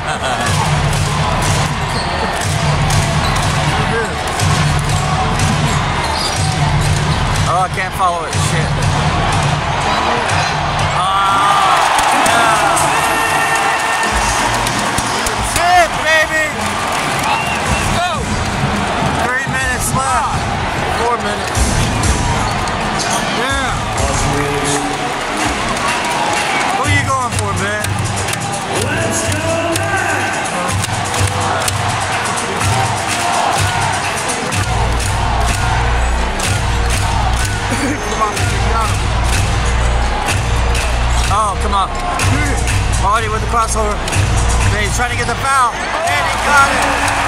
oh, I can't follow it. Shit. Oh, come on. Marty with the crossover. Man, he's trying to get the foul. And he got it.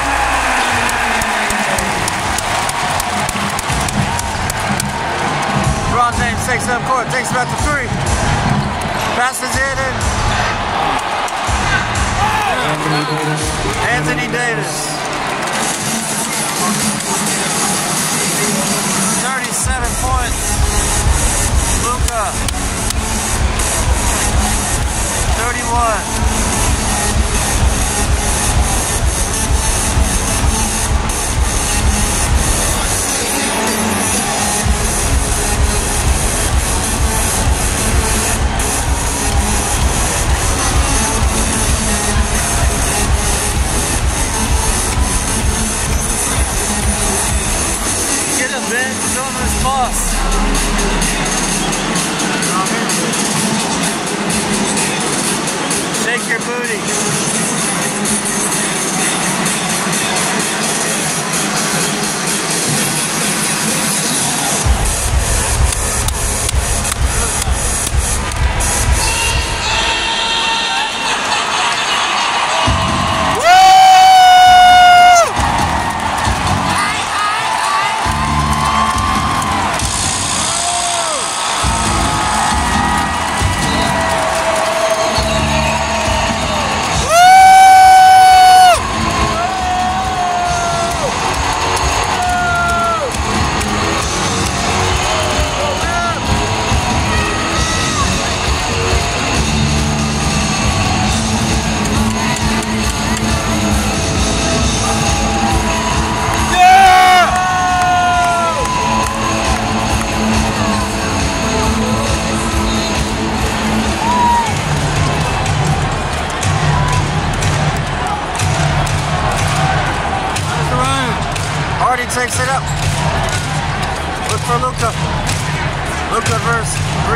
LeBron James takes up court, takes back to three. Passes it in. Anthony Davis. 31. Get him, Ben. Show him his boss. Shake Hardy takes it up. Look for Luka. Luka versus.